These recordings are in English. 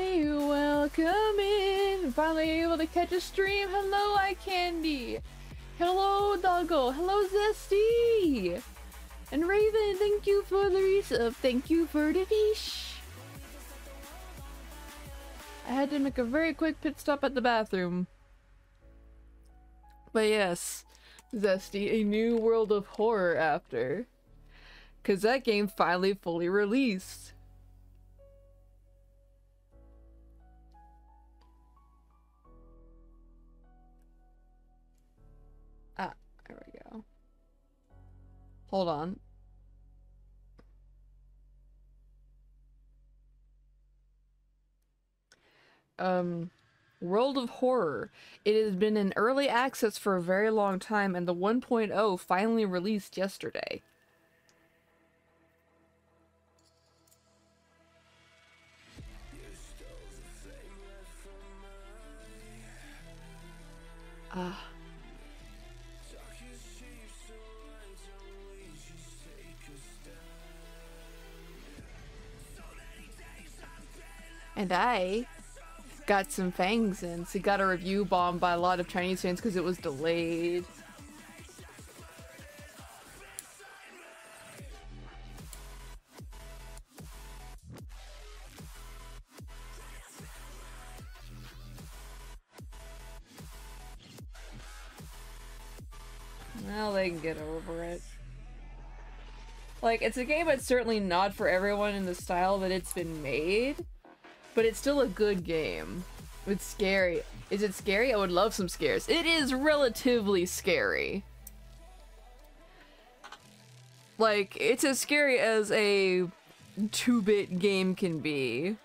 everybody, welcome in. Finally able to catch a stream. Hello, iCandy. Hello, Doggo. Hello, Zesty. And Raven, thank you for the resub. Thank you for the fish. I had to make a very quick pit stop at the bathroom. But yes, Zesty, a new world of horror after. Because that game finally fully released. Hold on. Um, World of Horror. It has been in early access for a very long time, and the 1.0 finally released yesterday. Ah. And I got some fangs in, so got a review bombed by a lot of Chinese fans because it was delayed. Well, they can get over it. Like, it's a game that's certainly not for everyone in the style that it's been made, but it's still a good game. It's scary. Is it scary? I would love some scares. It is relatively scary. Like, it's as scary as a 2-bit game can be.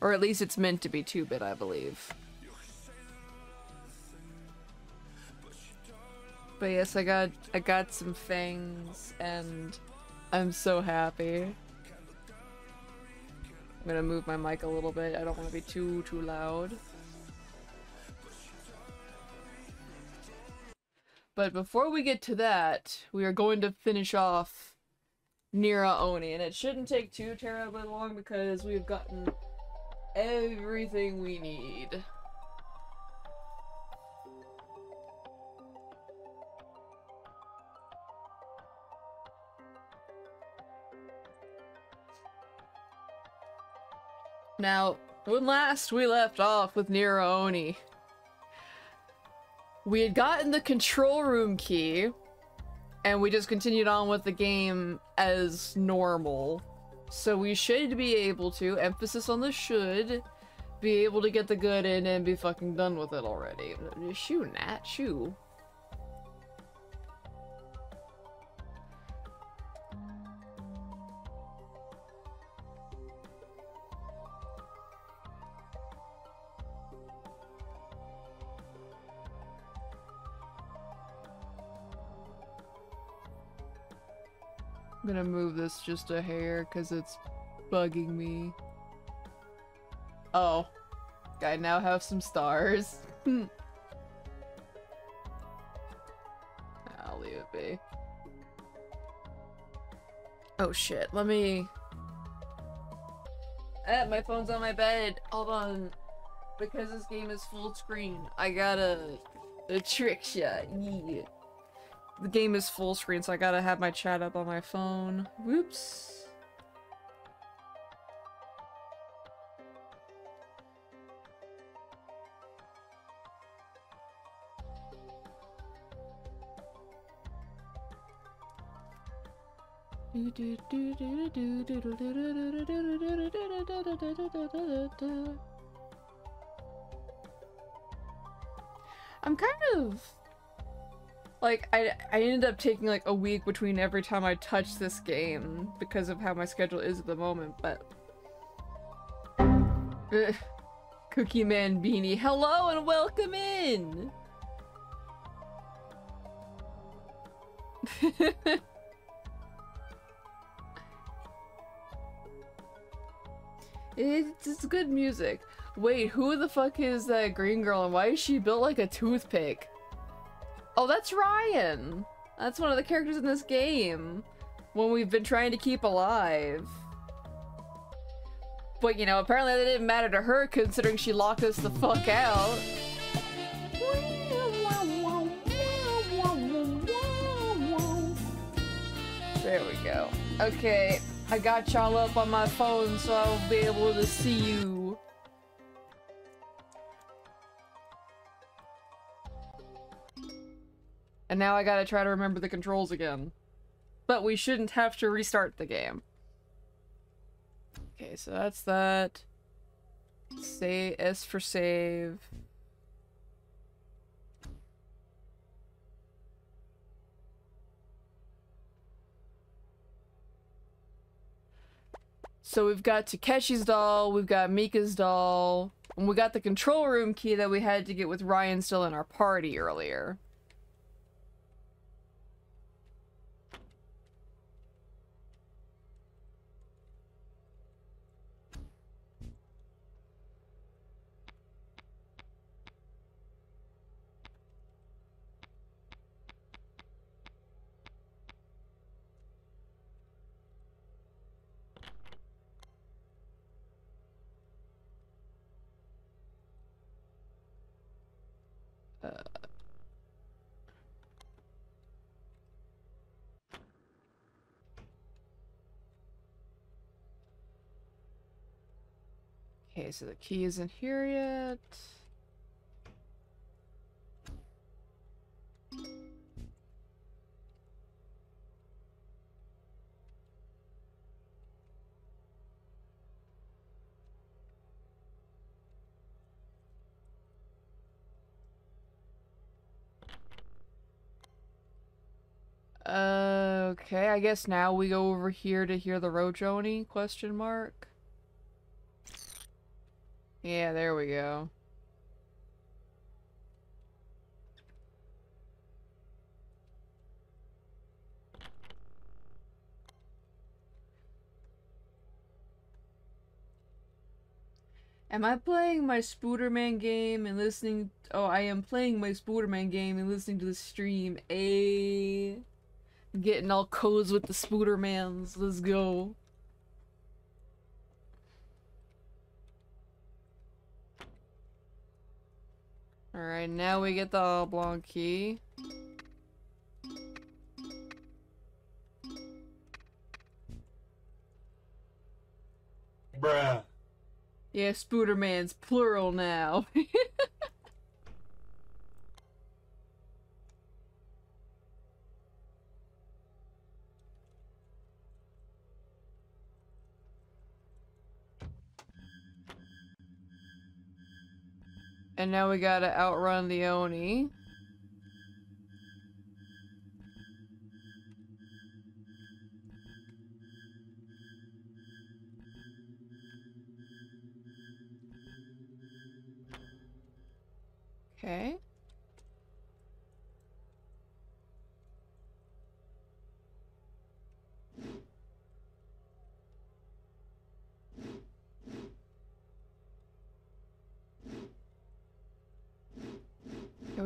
Or at least it's meant to be 2-bit, I believe. But yes, I got I got some fangs and I'm so happy. I'm gonna move my mic a little bit. I don't want to be too too loud. But before we get to that, we are going to finish off Nira Oni, and it shouldn't take too terribly long because we've gotten everything we need. Now, when last we left off with Nira Oni, we had gotten the control room key, and we just continued on with the game as normal. So we should be able to, emphasis on the should, be able to get the good in and be fucking done with it already. Shoo, Nat, shoo. Gonna move this just a hair because it's bugging me. Oh. I now have some stars. I'll leave it be. Oh shit, let me... Eh, my phone's on my bed. Hold on. Because this game is full screen, I gotta... A trick shot. Yeah. The game is full screen, so I gotta have my chat up on my phone. Whoops. I'm kind of like I I ended up taking like a week between every time I touched this game because of how my schedule is at the moment, but Ugh. Cookie Man Beanie, hello and welcome in. it's, it's good music. Wait, who the fuck is that green girl and why is she built like a toothpick? Oh, that's Ryan! That's one of the characters in this game. One we've been trying to keep alive. But, you know, apparently that didn't matter to her considering she locked us the fuck out. There we go. Okay, I got y'all up on my phone so I'll be able to see you. And now I gotta try to remember the controls again. But we shouldn't have to restart the game. Okay, so that's that. Say S for save. So we've got Takeshi's doll, we've got Mika's doll, and we got the control room key that we had to get with Ryan still in our party earlier. Okay, so the key isn't here yet. Okay, I guess now we go over here to hear the Rojoni question mark. Yeah, there we go. Am I playing my Spooderman game and listening? Oh, I am playing my Spooderman game and listening to the stream. A getting all codes with the Spoodermans. Let's go. Alright, now we get the oblong key. Bruh. Yeah, Spooderman's plural now. and now we gotta outrun the Oni.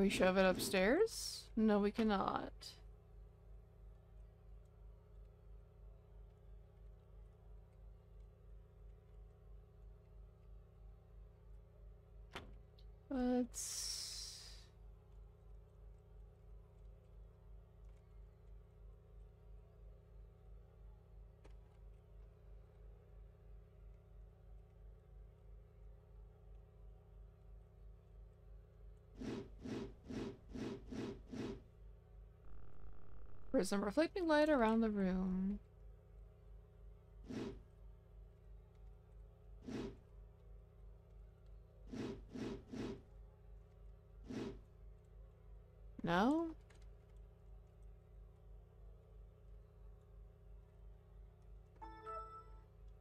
We shove it upstairs? No, we cannot. Let's... Prism reflecting light around the room. No?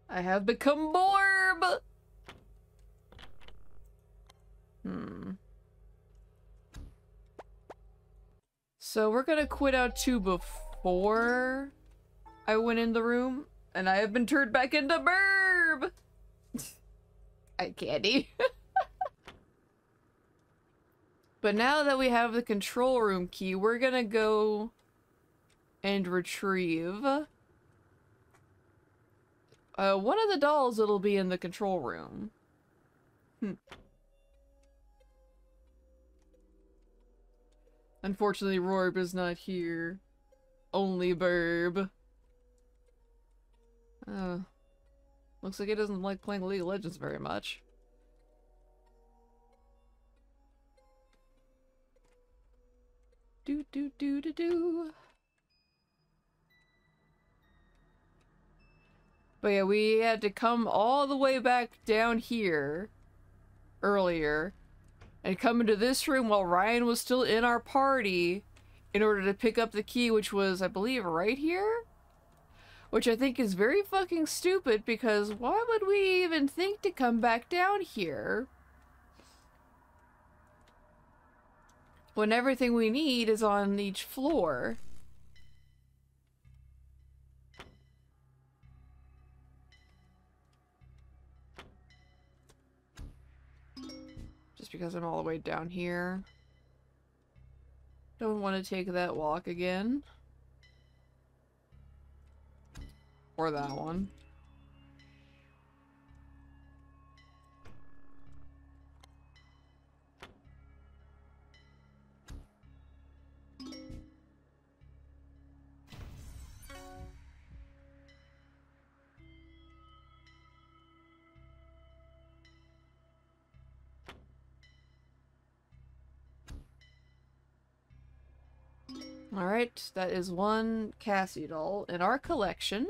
I have become Borb! Hmm. So we're gonna quit out two before I went in the room, and I have been turned back into Burb! I candy. but now that we have the control room key, we're gonna go and retrieve Uh, one of the dolls, that'll be in the control room. Hmm. Unfortunately, Rorb is not here. Only Burb. Uh, looks like he doesn't like playing League of Legends very much. Do do do do do. But yeah, we had to come all the way back down here earlier and come into this room while Ryan was still in our party in order to pick up the key, which was, I believe, right here? Which I think is very fucking stupid because why would we even think to come back down here? When everything we need is on each floor. Because I'm all the way down here. Don't want to take that walk again. Or that one. Alright, that is one Cassie doll in our collection.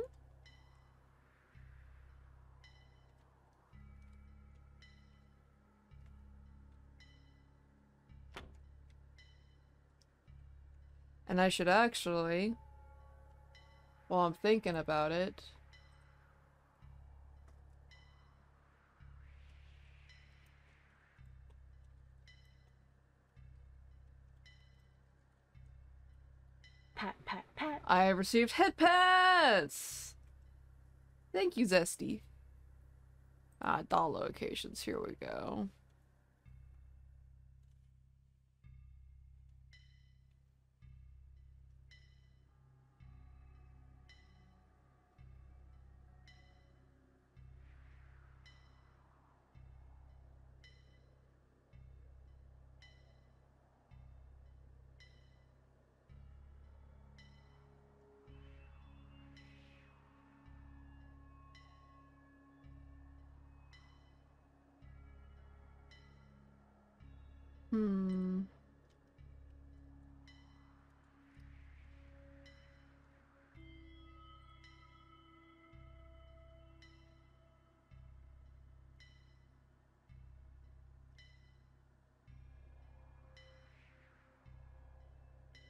And I should actually, while I'm thinking about it, Pat, pat, pat. I received head pats! Thank you, Zesty. Ah, doll locations, here we go.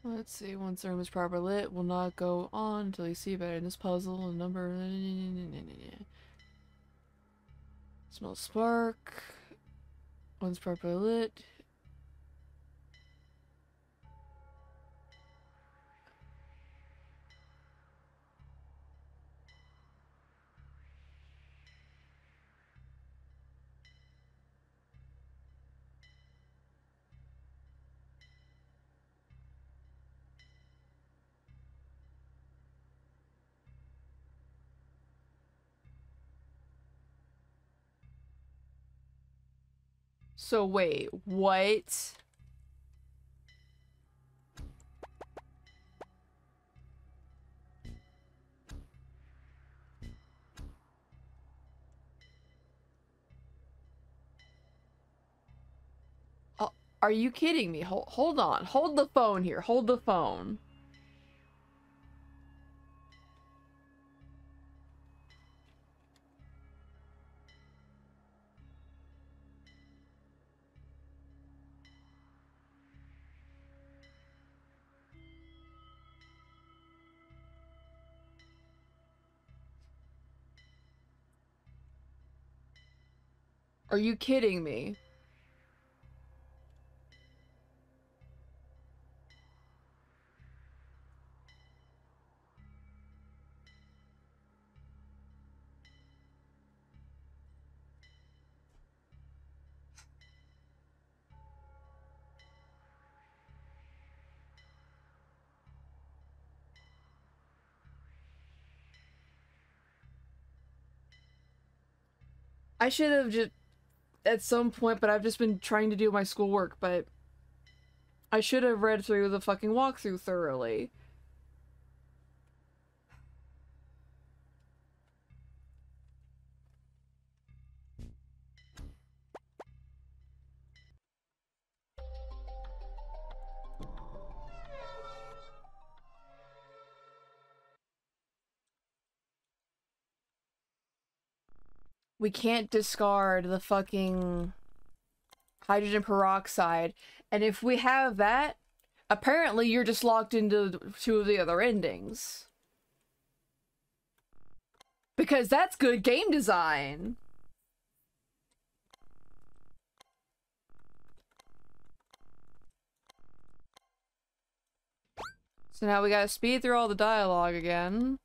Let's see, once the room is properly lit, will not go on until you see better in this puzzle. A number. Small spark. Once properly lit. So wait, what? Oh, are you kidding me? Hold, hold on. Hold the phone here. Hold the phone. Are you kidding me? I should have just at some point, but I've just been trying to do my schoolwork, but I should have read through the fucking walkthrough thoroughly. We can't discard the fucking hydrogen peroxide. And if we have that, apparently you're just locked into two of the other endings. Because that's good game design. So now we gotta speed through all the dialogue again.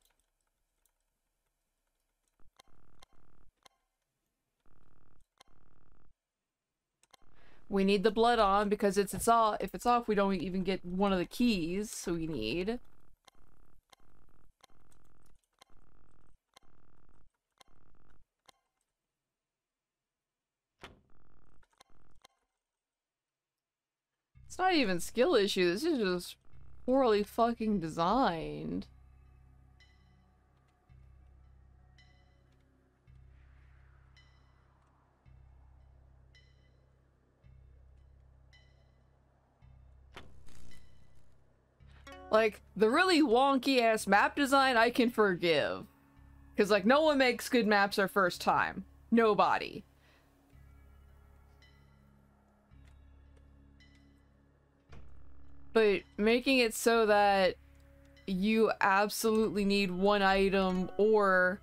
We need the blood on because it's it's off. If it's off, we don't even get one of the keys. So we need. It's not even skill issue. This is just poorly fucking designed. Like, the really wonky ass map design I can forgive. Because, like, no one makes good maps their first time. Nobody. But making it so that you absolutely need one item or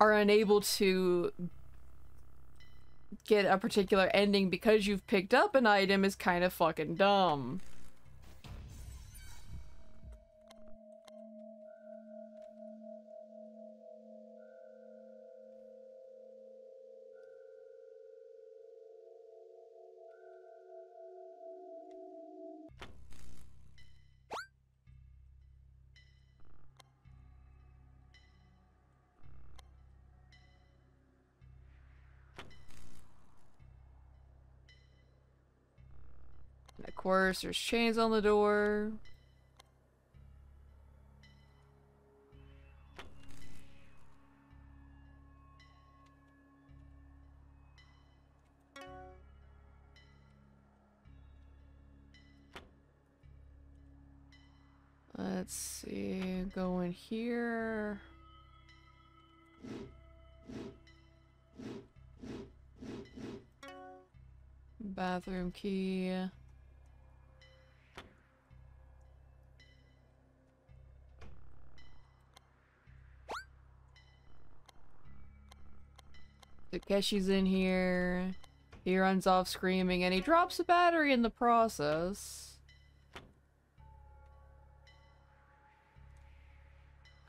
are unable to get a particular ending because you've picked up an item is kind of fucking dumb. Course, there's chains on the door. Let's see, go in here. Bathroom key. Takeshi's in here. He runs off screaming and he drops a battery in the process.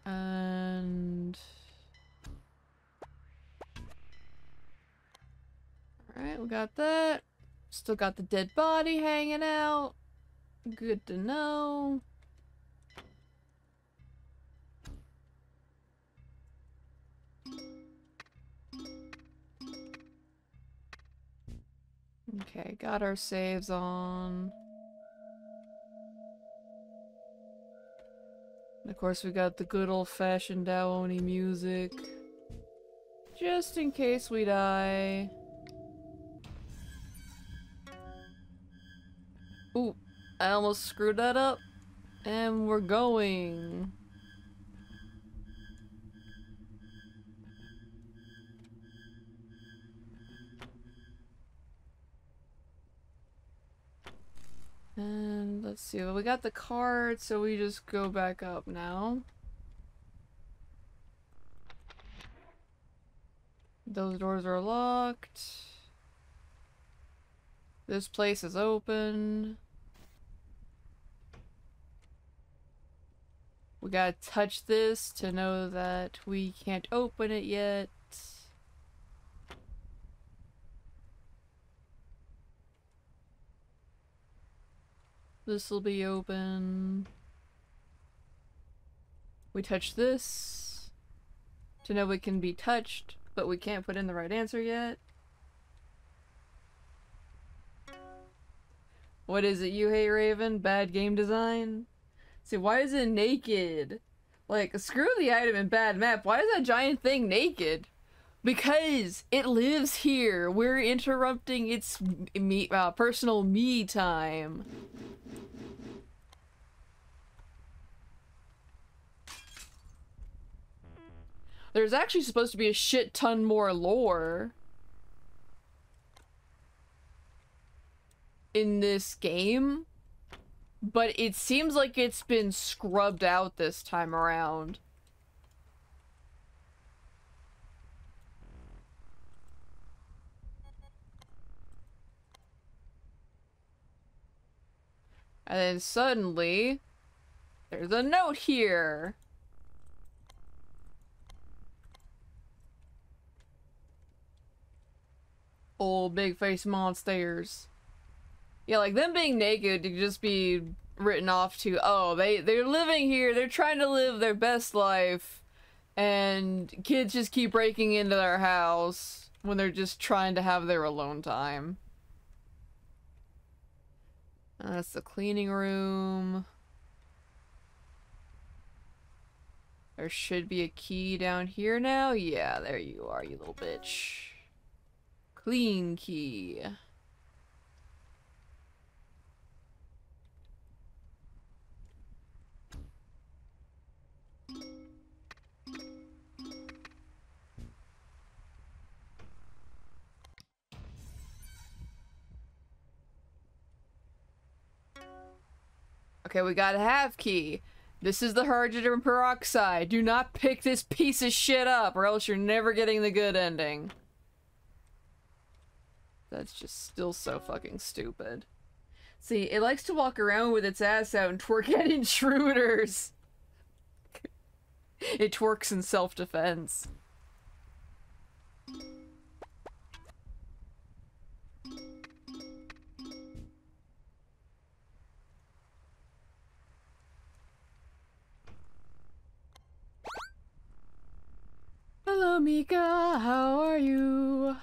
And... Alright, we got that. Still got the dead body hanging out. Good to know. Okay, got our saves on. And of course we got the good old-fashioned Daoni music. Just in case we die. Ooh, I almost screwed that up. And we're going. And let's see, well, we got the card, so we just go back up now. Those doors are locked. This place is open. We gotta touch this to know that we can't open it yet. This'll be open. We touch this. To know it can be touched, but we can't put in the right answer yet. What is it you hate, Raven? Bad game design? See, why is it naked? Like, screw the item and bad map. Why is that giant thing naked? Because it lives here. We're interrupting its me uh, personal me time. There's actually supposed to be a shit ton more lore. in this game, but it seems like it's been scrubbed out this time around. And then suddenly, there's a note here. Old big face monsters. Yeah, like them being naked to just be written off to, oh, they, they're living here, they're trying to live their best life, and kids just keep breaking into their house when they're just trying to have their alone time. Uh, that's the cleaning room. There should be a key down here now. Yeah, there you are, you little bitch. Clean key. Okay, we got a half key. This is the hydrogen peroxide. Do not pick this piece of shit up or else you're never getting the good ending. That's just still so fucking stupid. See, it likes to walk around with its ass out and twerk at intruders. it twerks in self-defense. Hello, Mika. How are you?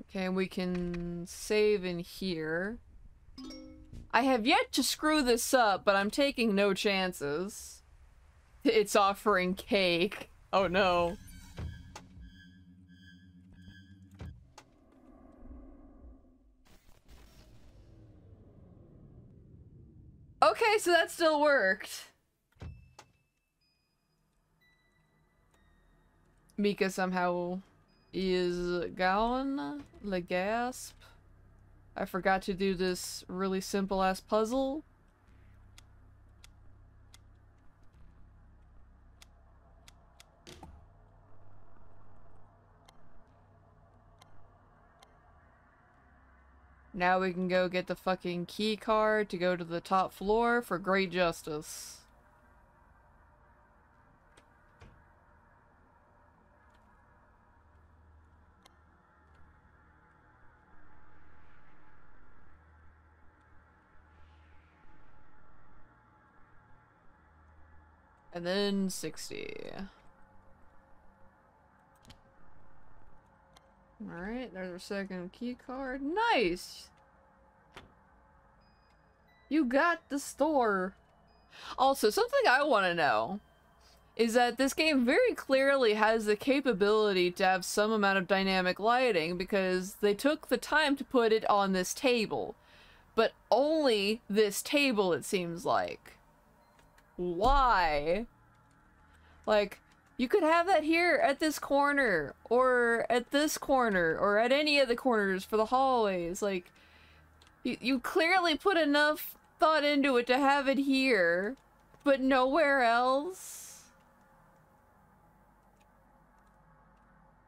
Okay, we can save in here. I have yet to screw this up, but I'm taking no chances. It's offering cake. Oh no. Okay, so that still worked. Mika somehow is gone. Le gasp. I forgot to do this really simple ass puzzle. Now we can go get the fucking key card to go to the top floor for great justice. And then 60. Alright, there's our second key card. Nice! You got the store. Also, something I want to know is that this game very clearly has the capability to have some amount of dynamic lighting because they took the time to put it on this table. But only this table, it seems like. Why? Like, you could have that here at this corner, or at this corner, or at any of the corners for the hallways. Like, you, you clearly put enough thought into it to have it here, but nowhere else.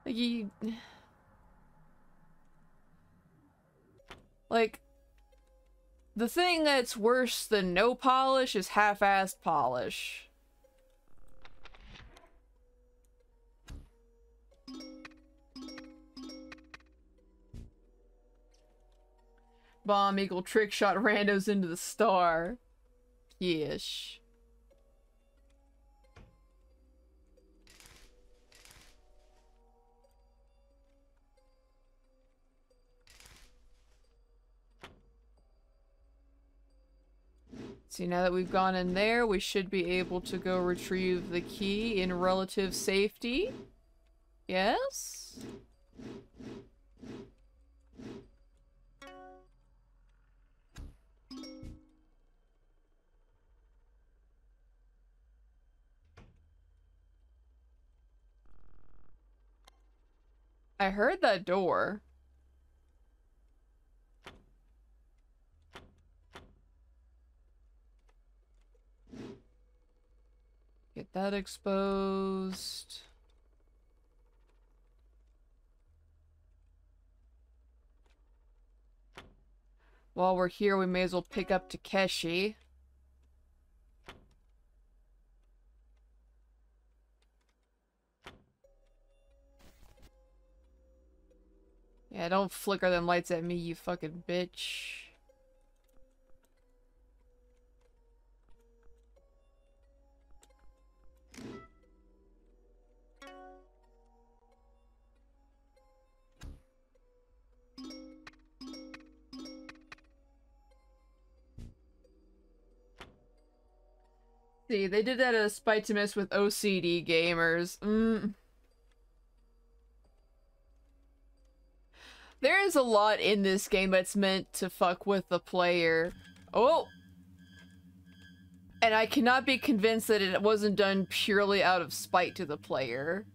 Like, you... Like, the thing that's worse than no polish is half-assed polish. Bomb eagle trick shot randos into the star. Yes. See, now that we've gone in there, we should be able to go retrieve the key in relative safety. Yes? I heard that door. Get that exposed. While we're here, we may as well pick up Takeshi. Yeah, don't flicker them lights at me, you fucking bitch. See, they did that as a spite to miss with OCD gamers. Mm. There is a lot in this game that's meant to fuck with the player. Oh! And I cannot be convinced that it wasn't done purely out of spite to the player.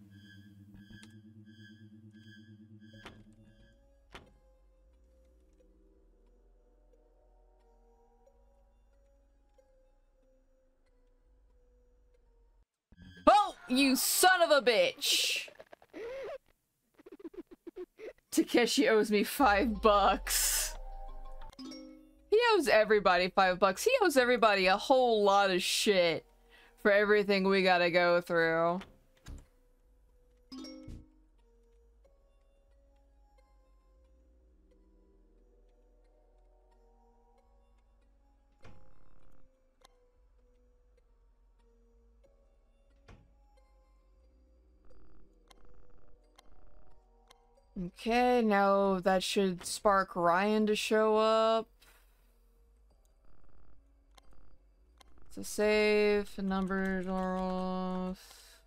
Oh, you son of a bitch! Takeshi owes me five bucks. He owes everybody five bucks. He owes everybody a whole lot of shit for everything we gotta go through. Okay, now that should spark Ryan to show up. A save, numbers are off.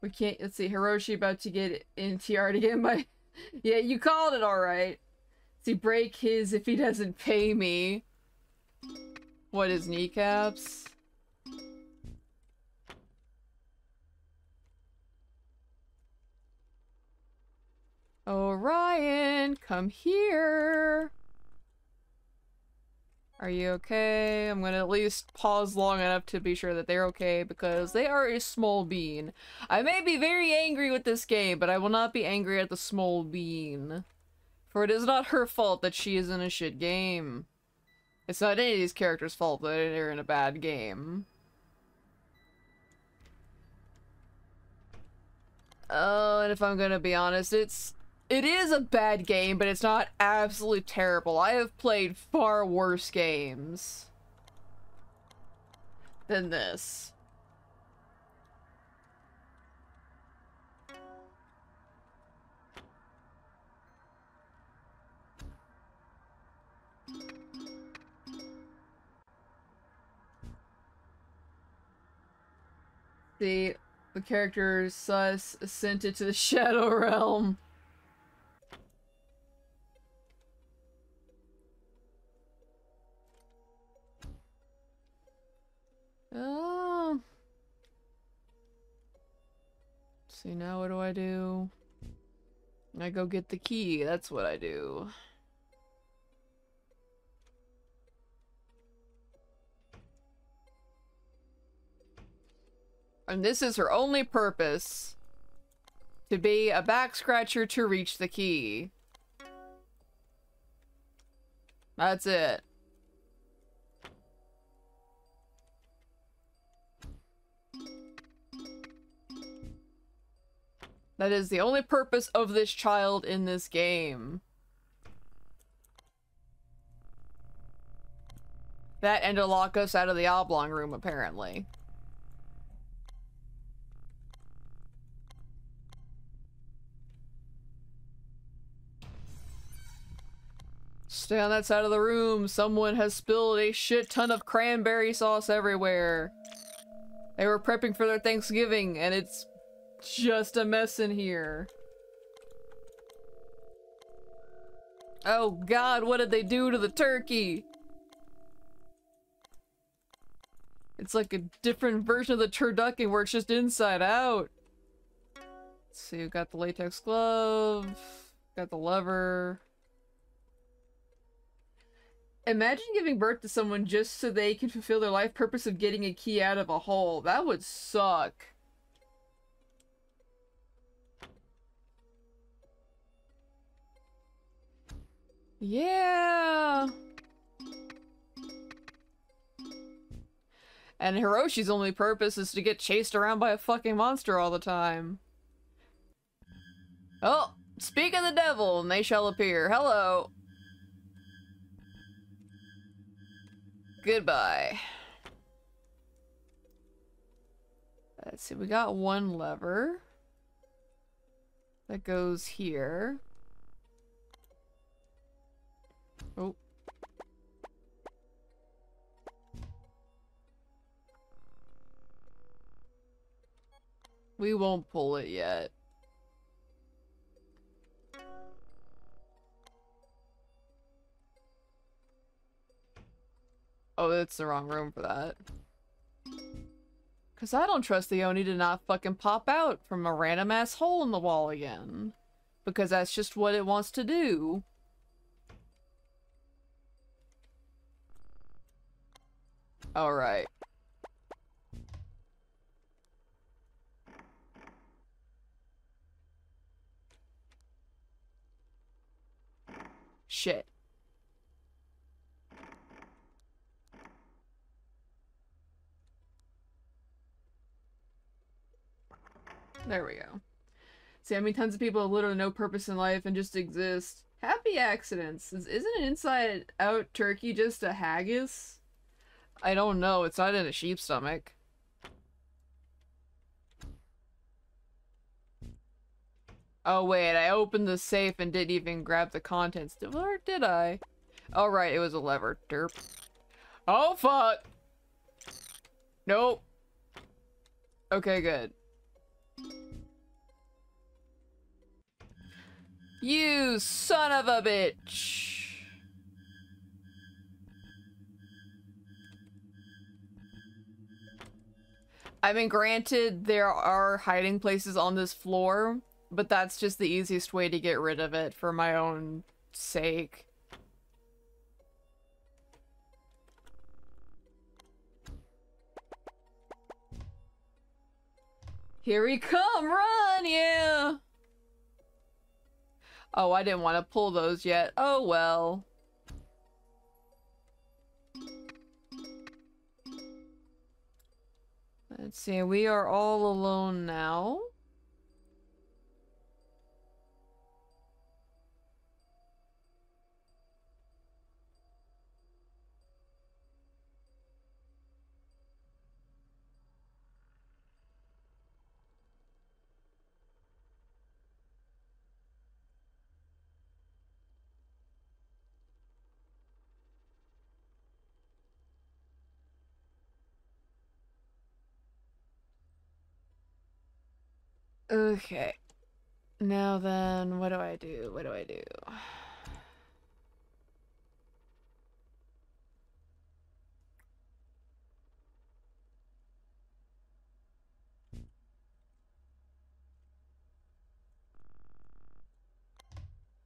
We can't, let's see, Hiroshi about to get in TR to get my, yeah, you called it alright. See, break his if he doesn't pay me. What is kneecaps? Orion, come here. Are you okay? I'm gonna at least pause long enough to be sure that they're okay because they are a small bean. I may be very angry with this game, but I will not be angry at the small bean. For it is not her fault that she is in a shit game. It's not any of these characters' fault that they're in a bad game. Oh, and if I'm gonna be honest, it's it is a bad game, but it's not absolutely terrible. I have played far worse games than this. See, the character Sus ascended to the Shadow Realm. Oh. See, now what do I do? I go get the key. That's what I do. And this is her only purpose. To be a back scratcher to reach the key. That's it. That is the only purpose of this child in this game. That and to lock us out of the oblong room, apparently. Stay on that side of the room. Someone has spilled a shit ton of cranberry sauce everywhere. They were prepping for their Thanksgiving, and it's just a mess in here. Oh god, what did they do to the turkey? It's like a different version of the turducken where it's just inside out. Let's see, we got the latex glove, got the lever. Imagine giving birth to someone just so they can fulfill their life purpose of getting a key out of a hole. That would suck. Yeah. And Hiroshi's only purpose is to get chased around by a fucking monster all the time. Oh, speak of the devil, and they shall appear. Hello. Goodbye. Let's see, we got one lever that goes here. Oh. We won't pull it yet. Oh, it's the wrong room for that. Cause I don't trust the Oni to not fucking pop out from a random ass hole in the wall again. Because that's just what it wants to do. Alright. Shit. There we go. See, I mean, tons of people have literally no purpose in life and just exist. Happy accidents. Is- Isn't an inside-out turkey just a haggis? I don't know. It's not in a sheep's stomach. Oh wait, I opened the safe and didn't even grab the contents. Or did I? Oh right, it was a lever. Derp. Oh fuck! Nope. Okay, good. You son of a bitch! I mean, granted, there are hiding places on this floor, but that's just the easiest way to get rid of it for my own sake. Here we come, run, yeah! Oh, I didn't want to pull those yet. Oh well. Let's see, we are all alone now. Okay. Now then, what do I do? What do I do?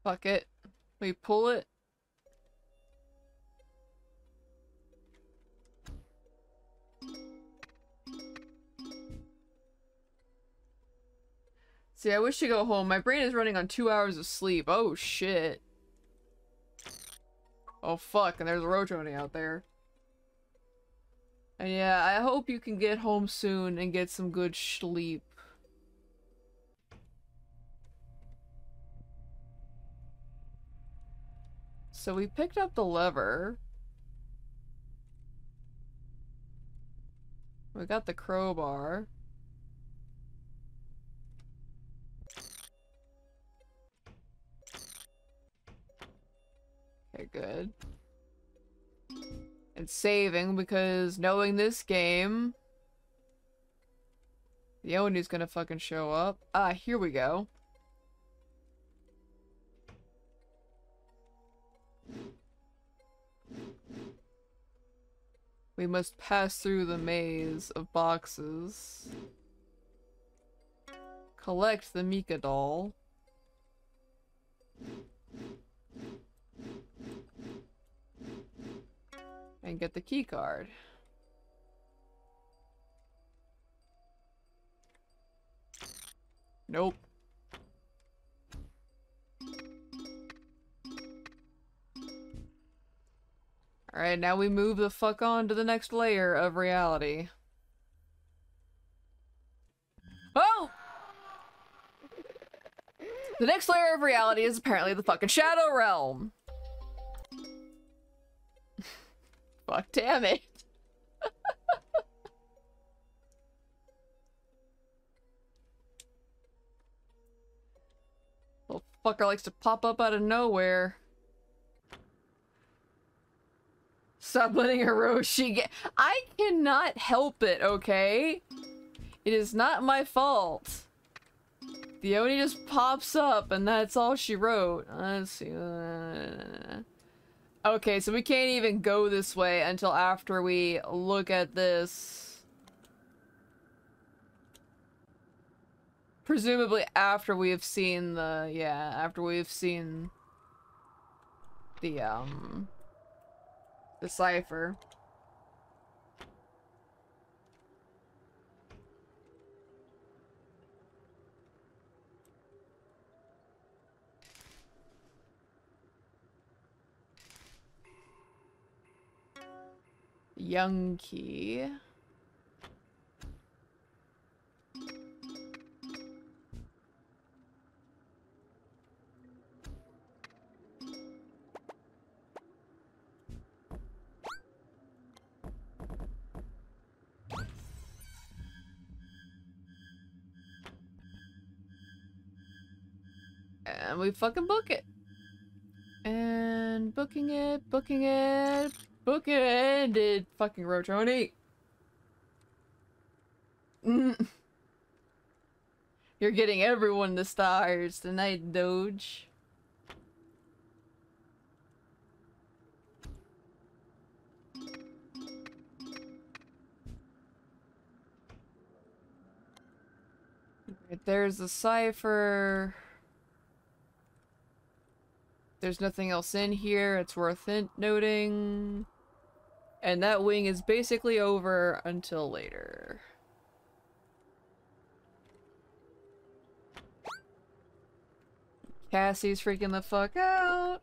Fuck it. We pull it. See, I wish to go home. My brain is running on two hours of sleep. Oh, shit. Oh, fuck. And there's a Roachoni out there. And yeah, I hope you can get home soon and get some good sleep. So we picked up the lever. We got the crowbar. Good. And saving because knowing this game, the Oni's gonna fucking show up. Ah, here we go. We must pass through the maze of boxes. Collect the Mika doll. And get the key card. Nope. Alright, now we move the fuck on to the next layer of reality. Oh! The next layer of reality is apparently the fucking Shadow Realm. Fuck damn it. Little fucker likes to pop up out of nowhere. Stop letting Hiroshi get- I cannot help it, okay? It is not my fault. The Oni just pops up and that's all she wrote. Let's see. Okay, so we can't even go this way until after we look at this. Presumably after we have seen the, yeah, after we've seen the, um, the cipher. Young key. And we fucking book it. And booking it, booking it, book it ended. Fucking Rotoni. Mm. You're getting everyone the stars tonight, Doge. There's the cipher. There's nothing else in here. It's worth noting. And that wing is basically over until later. Cassie's freaking the fuck out.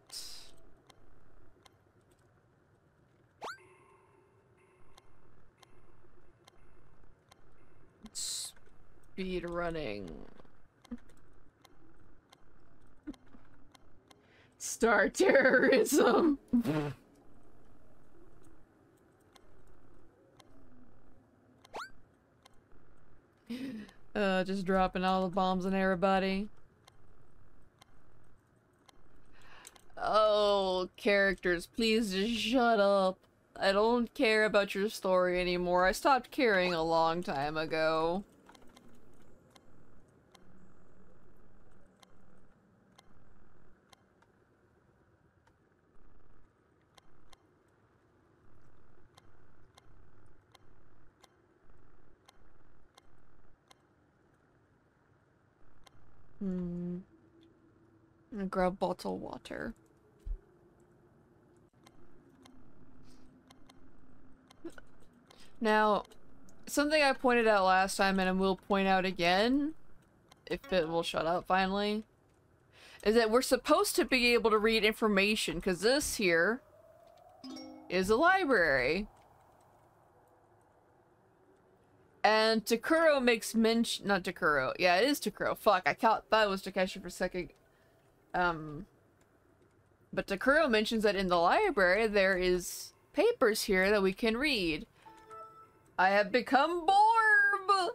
Speed running. Star terrorism. uh, just dropping all the bombs on everybody. Oh, characters, please just shut up. I don't care about your story anymore. I stopped caring a long time ago. Hmm. Gonna grab bottle water. Now, something I pointed out last time and I will point out again, if it will shut up finally, is that we're supposed to be able to read information, because this here is a library. And Takuro makes mention- not Takuro, yeah, it is Takuro, fuck, I thought it was Takeshi for a second. Um, but Takuro mentions that in the library there is papers here that we can read. I have become Borb!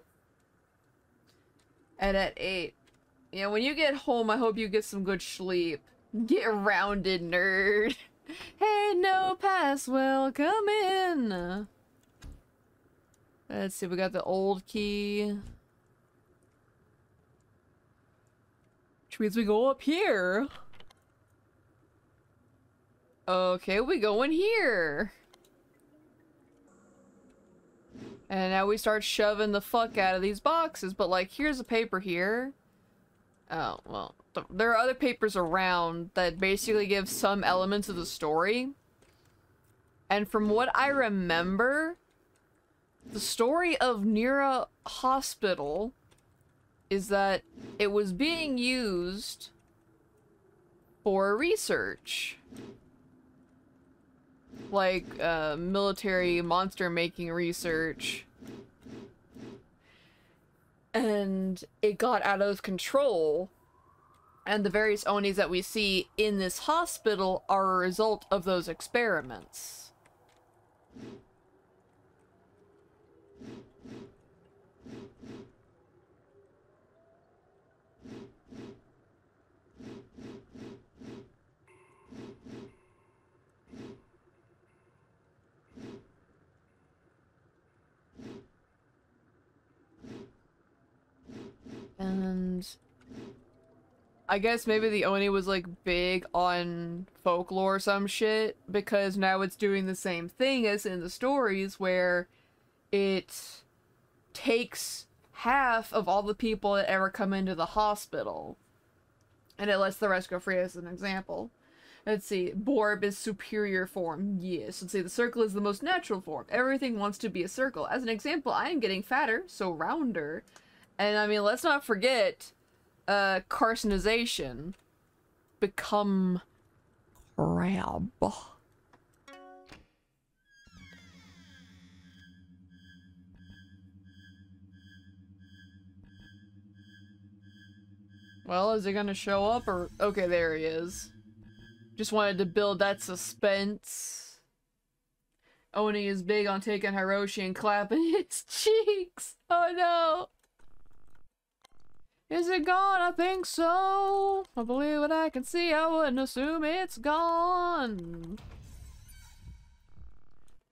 And at 8. Yeah, when you get home, I hope you get some good sleep. Get rounded, nerd. hey, no pass, welcome in. Let's see, we got the old key. Which means we go up here. Okay, we go in here. And now we start shoving the fuck out of these boxes. But, like, here's a paper here. Oh, well, th there are other papers around that basically give some elements of the story. And from what I remember, the story of Nira Hospital is that it was being used for research. Like, uh, military monster making research. And it got out of control. And the various Onis that we see in this hospital are a result of those experiments. And I guess maybe the Oni was like big on folklore or some shit because now it's doing the same thing as in the stories where it takes half of all the people that ever come into the hospital and it lets the rest go free as an example. Let's see. Borb is superior form. Yes. Let's see. The circle is the most natural form. Everything wants to be a circle. As an example, I am getting fatter, so rounder. And I mean, let's not forget, uh, carcinization. Become crab. Well, is he gonna show up or- okay, there he is. Just wanted to build that suspense. Oni is big on taking Hiroshi and clapping his cheeks. Oh no. Is it gone? I think so. I believe what I can see. I wouldn't assume it's gone.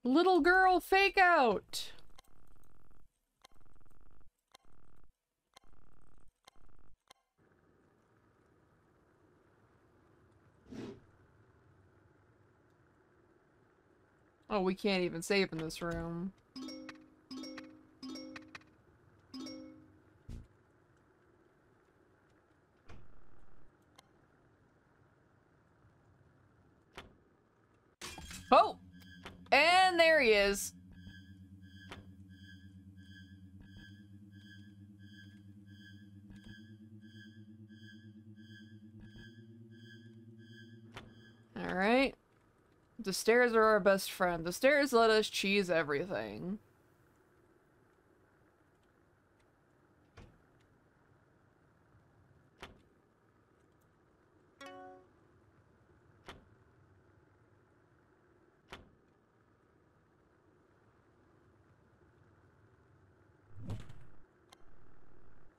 Little girl fake out. Oh, we can't even save in this room. Oh! And there he is. Alright. The stairs are our best friend. The stairs let us cheese everything.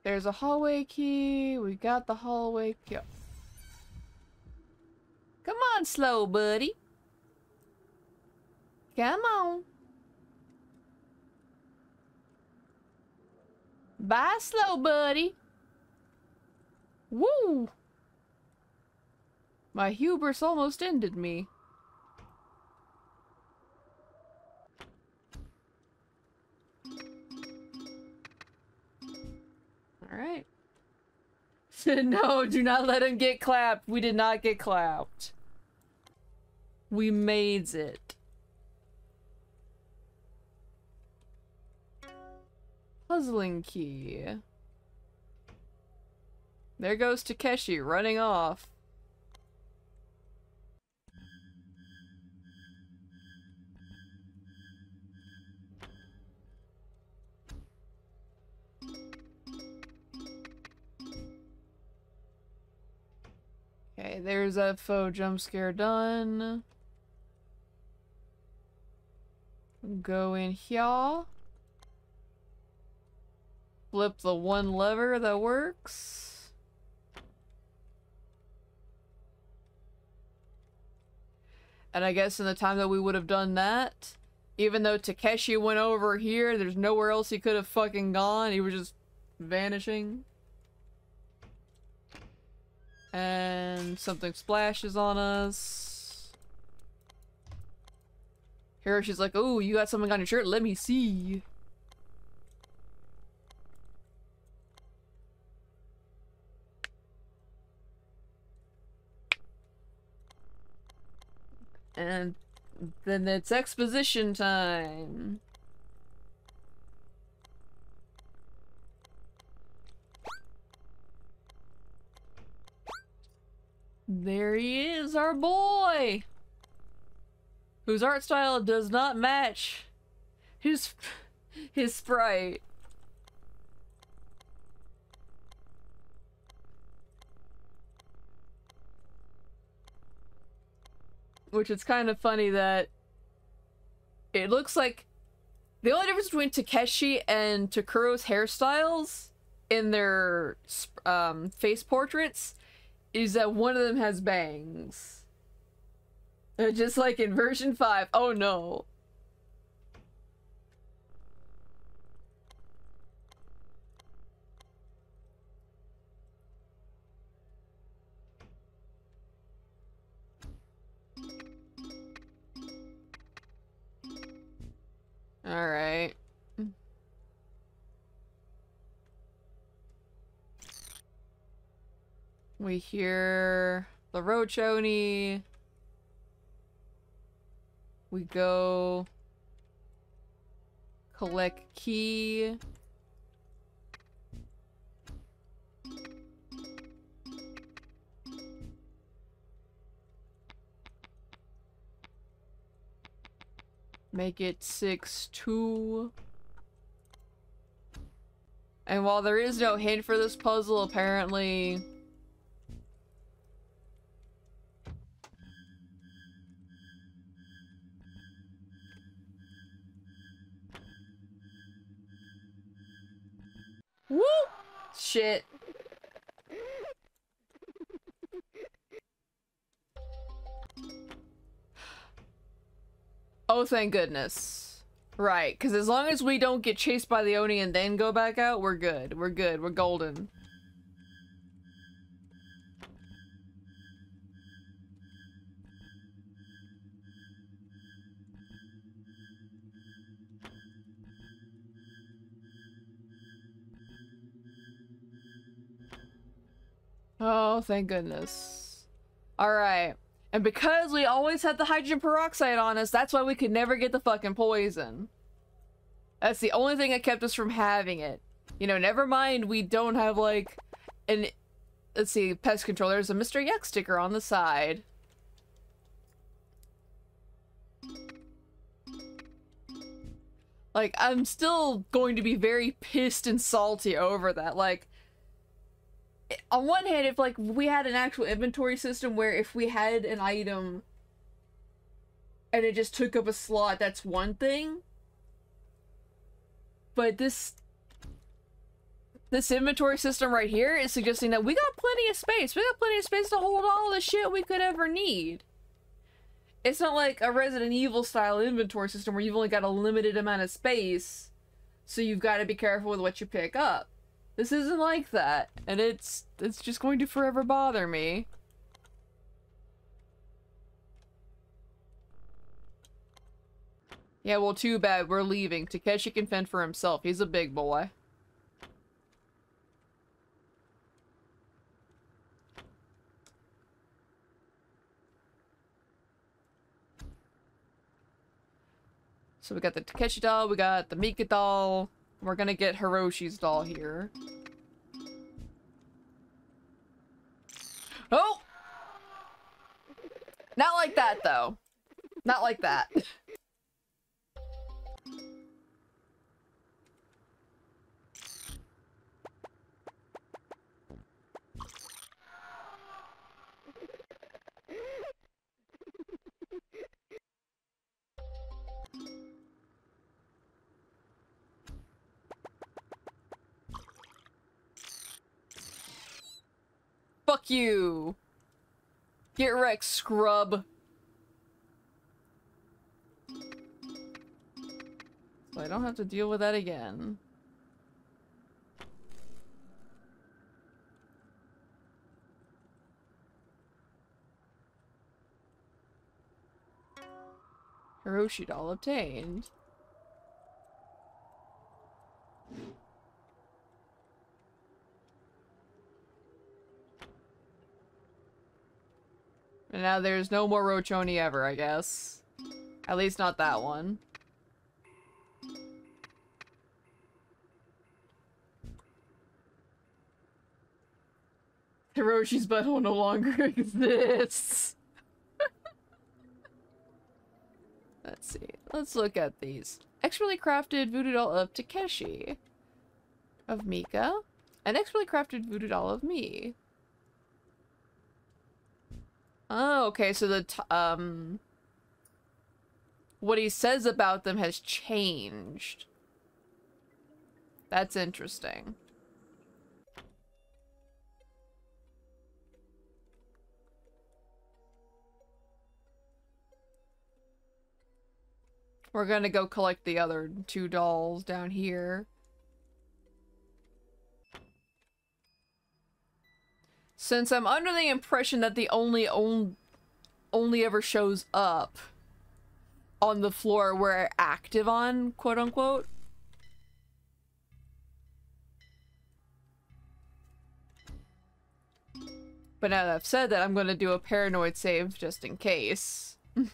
There's a hallway key. We got the hallway key. Come on, slow buddy. Come on. Bye, slow buddy. Woo! My hubris almost ended me. Alright. no, do not let him get clapped. We did not get clapped. We made it. Puzzling key. There goes Takeshi running off. There's a faux jump scare done. Go in here. flip the one lever that works. And I guess in the time that we would have done that, even though Takeshi went over here, there's nowhere else he could have fucking gone. He was just vanishing. And something splashes on us. Here she's like, oh, you got something on your shirt? Let me see. And then it's exposition time. There he is, our boy! Whose art style does not match his his sprite. Which is kind of funny that it looks like the only difference between Takeshi and Takuro's hairstyles in their um, face portraits is that one of them has bangs. Just like in version 5. Oh no. We hear the roach oni. We go collect key. Make it 6 2. And while there is no hint for this puzzle, apparently Shit. Oh, thank goodness. Right, because as long as we don't get chased by the Oni and then go back out, we're good. We're good. We're golden. Oh, thank goodness. Alright. And because we always had the hydrogen peroxide on us, that's why we could never get the fucking poison. That's the only thing that kept us from having it. You know, never mind we don't have like an let's see, pest control. There's a Mr. Yuck sticker on the side. Like, I'm still going to be very pissed and salty over that. Like, on one hand, if like we had an actual inventory system where if we had an item and it just took up a slot, that's one thing. But this this inventory system right here is suggesting that we got plenty of space. We got plenty of space to hold all the shit we could ever need. It's not like a Resident Evil style inventory system where you've only got a limited amount of space, so you've got to be careful with what you pick up. This isn't like that, and it's it's just going to forever bother me. Yeah, well, too bad. We're leaving. Takeshi can fend for himself. He's a big boy. So we got the Takeshi doll, we got the Mika doll. We're gonna get Hiroshi's doll here. Oh! Not like that, though. Not like that. you! Get wrecked, scrub. So I don't have to deal with that again. Hiroshi doll obtained. And now there's no more Rochoni ever, I guess. At least not that one. Hiroshi's butthole no longer exists. Let's see. Let's look at these. Expertly crafted voodoo doll of Takeshi. Of Mika. An expertly crafted voodoo doll of me. Oh, okay, so the um what he says about them has changed. That's interesting. We're gonna go collect the other two dolls down here. Since I'm under the impression that the only on only ever shows up on the floor we're active on, quote unquote. But now that I've said that, I'm gonna do a paranoid save just in case.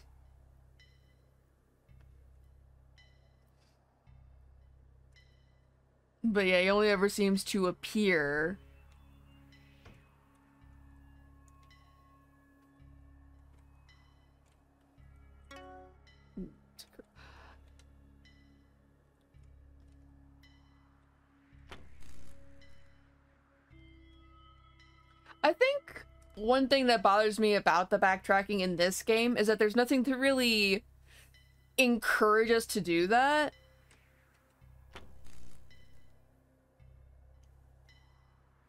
But yeah, he only ever seems to appear. I think one thing that bothers me about the backtracking in this game is that there's nothing to really encourage us to do that.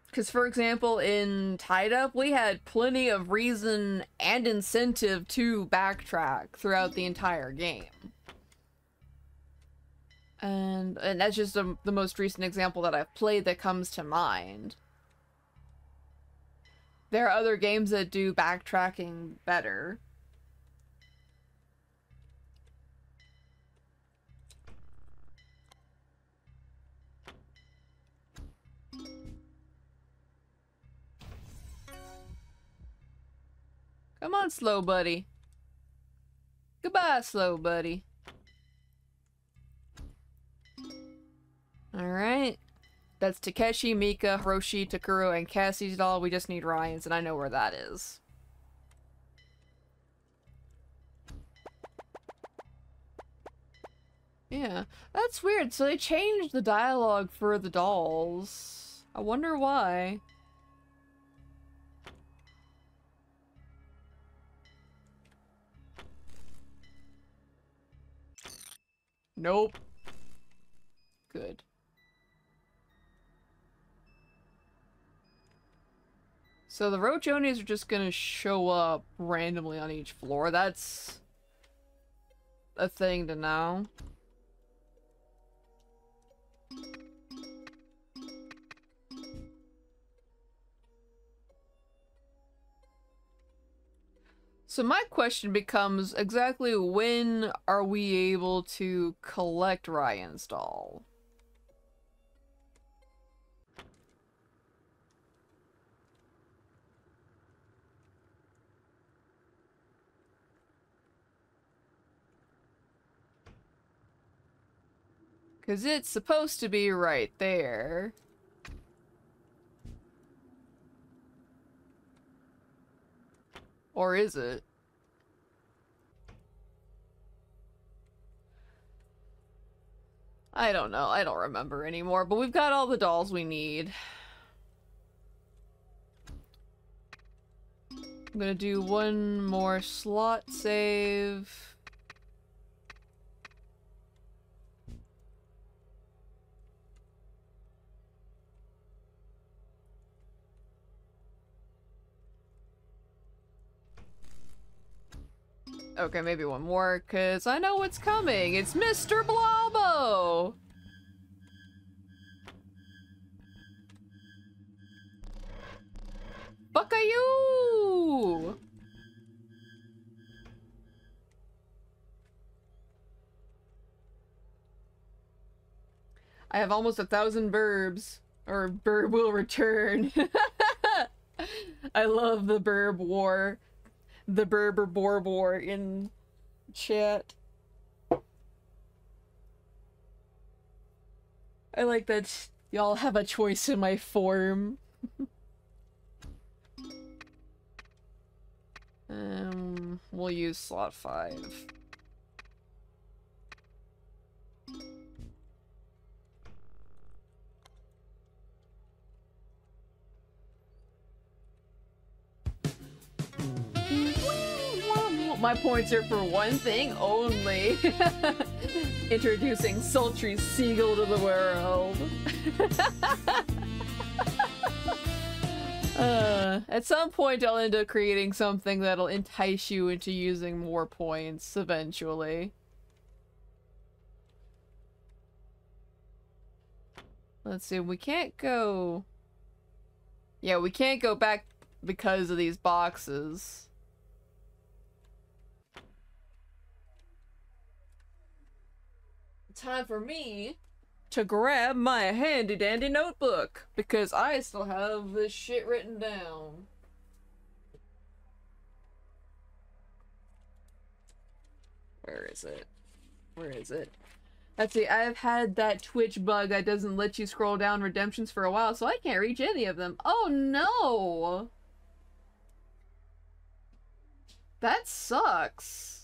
Because, for example, in Tied Up, we had plenty of reason and incentive to backtrack throughout the entire game. And, and that's just a, the most recent example that I've played that comes to mind. There are other games that do backtracking better. Come on, slow buddy. Goodbye, slow buddy. Alright. That's Takeshi, Mika, Hiroshi, Takuro, and Cassie's doll. We just need Ryan's, and I know where that is. Yeah, that's weird. So they changed the dialogue for the dolls. I wonder why. Nope. Good. So the Rochonis are just gonna show up randomly on each floor. That's a thing to know. So my question becomes exactly when are we able to collect Ryan's doll? Because it's supposed to be right there. Or is it? I don't know. I don't remember anymore, but we've got all the dolls we need. I'm gonna do one more slot save. Okay, maybe one more, because I know what's coming. It's Mr. Blobo! Fuck you? I have almost a thousand burbs. Or burb will return. I love the burb war. The Berber Boar War in chat. I like that y'all have a choice in my form. um, we'll use slot 5. My points are for one thing only. Introducing sultry seagull to the world. uh, at some point I'll end up creating something that'll entice you into using more points eventually. Let's see, we can't go... Yeah, we can't go back because of these boxes. Time for me to grab my handy dandy notebook because I still have this shit written down. Where is it? Where is it? Let's see, I've had that Twitch bug that doesn't let you scroll down redemptions for a while, so I can't reach any of them. Oh no! That sucks.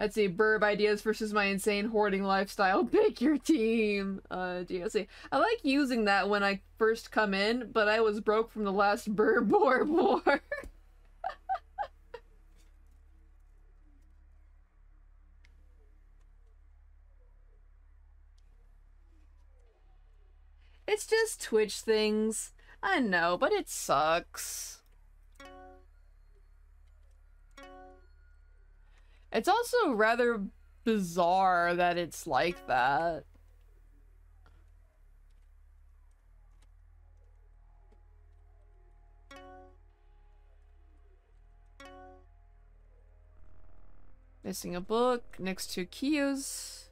Let's see, burb ideas versus my insane hoarding lifestyle. Pick your team. Uh, DLC. I like using that when I first come in, but I was broke from the last burb war war. it's just Twitch things. I know, but it sucks. It's also rather bizarre that it's like that. Missing a book next to Kyo's.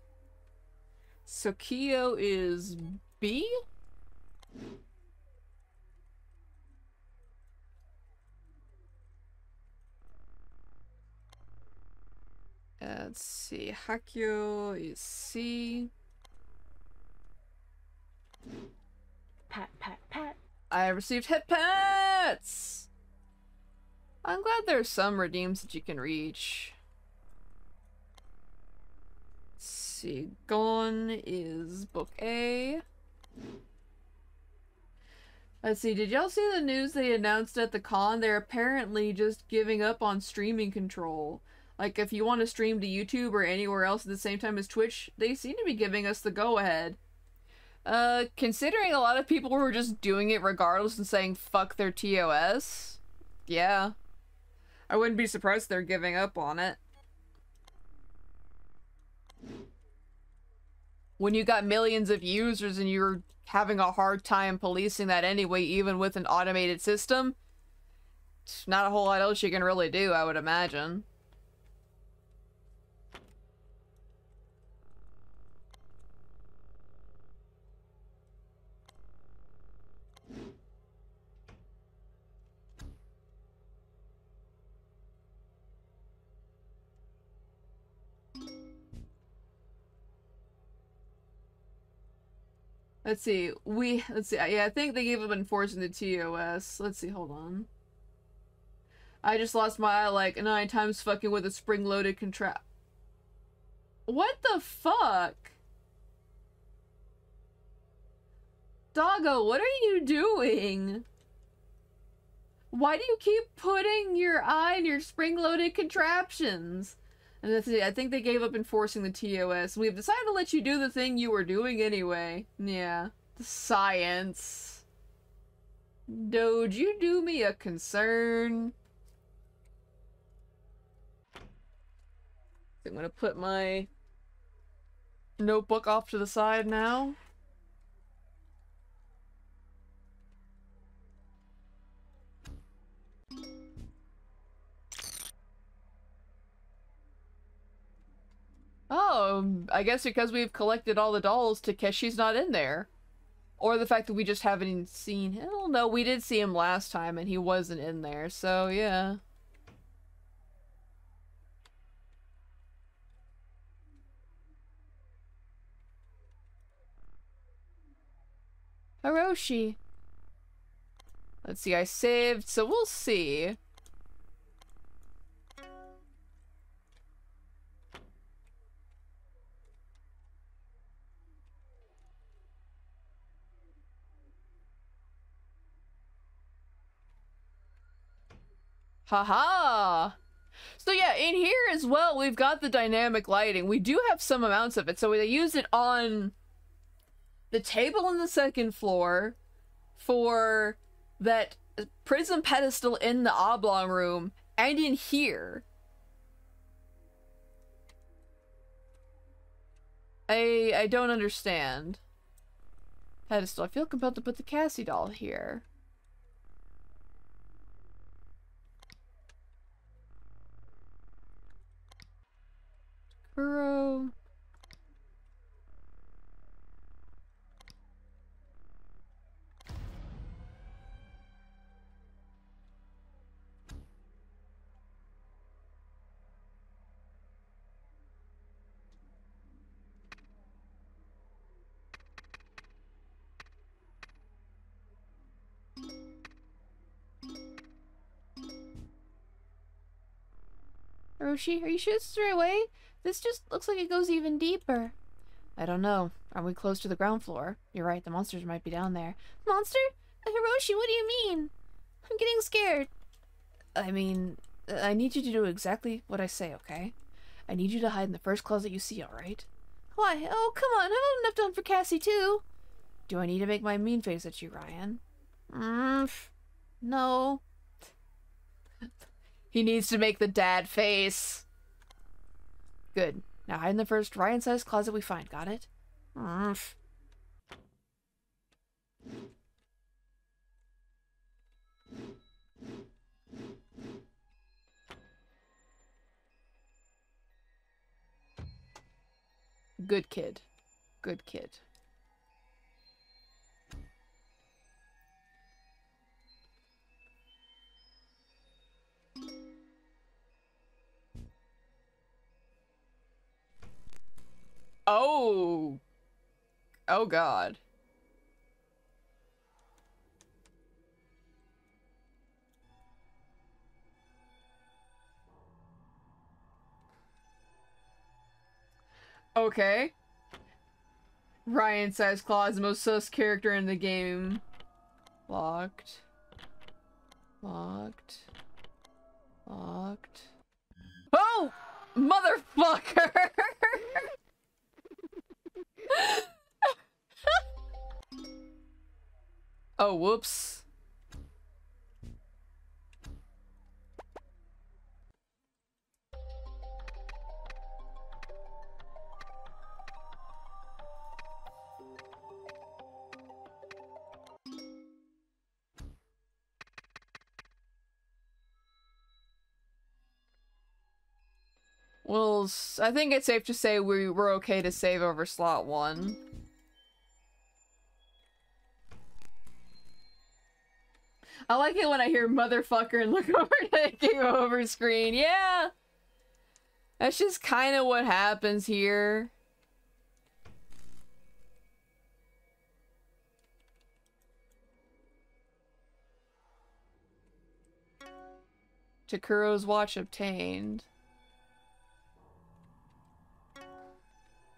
So Kyo is B? Let's see. Hakyo is C. Pat, pat, pat. I received hit pats! I'm glad there's some redeems that you can reach. Let's see. Gone is book A. Let's see, did y'all see the news they announced at the con? They're apparently just giving up on streaming control. Like, if you want to stream to YouTube or anywhere else at the same time as Twitch, they seem to be giving us the go-ahead. Uh, considering a lot of people were just doing it regardless and saying fuck their TOS, yeah. I wouldn't be surprised they're giving up on it. When you got millions of users and you're having a hard time policing that anyway, even with an automated system, not a whole lot else you can really do, I would imagine. Let's see. We let's see. Yeah, I think they gave up enforcing the TOS. Let's see. Hold on. I just lost my eye like nine times fucking with a spring-loaded contrap. What the fuck? Doggo, what are you doing? Why do you keep putting your eye in your spring-loaded contraptions? And that's it. I think they gave up enforcing the TOS. We've decided to let you do the thing you were doing anyway. Yeah. The science. Doge, you do me a concern. I'm gonna put my notebook off to the side now. Oh, I guess because we've collected all the dolls, Takeshi's not in there. Or the fact that we just haven't seen him. No, we did see him last time and he wasn't in there, so yeah. Hiroshi. Let's see, I saved, so we'll see. Haha! So yeah, in here as well, we've got the dynamic lighting. We do have some amounts of it, so we use it on the table on the second floor for that prism pedestal in the oblong room and in here. I I don't understand. Pedestal. I feel compelled to put the Cassie doll here. Roshi, oh, are you sure this is the right way? This just looks like it goes even deeper. I don't know. Are we close to the ground floor? You're right, the monsters might be down there. Monster? Hiroshi, what do you mean? I'm getting scared. I mean, I need you to do exactly what I say, okay? I need you to hide in the first closet you see, alright? Why? Oh, come on, I've enough done for Cassie, too. Do I need to make my mean face at you, Ryan? Mm, no. he needs to make the dad face. Good. Now hide in the first Ryan-sized closet we find. Got it? Mm. Good kid. Good kid. Oh. Oh god. Okay. Ryan says Claw is the most sus character in the game. Locked. Locked. Locked. Oh! Motherfucker! oh, whoops. Well, I think it's safe to say we were okay to save over slot one. I like it when I hear motherfucker and look over the game over screen. Yeah! That's just kind of what happens here. Takuro's watch obtained.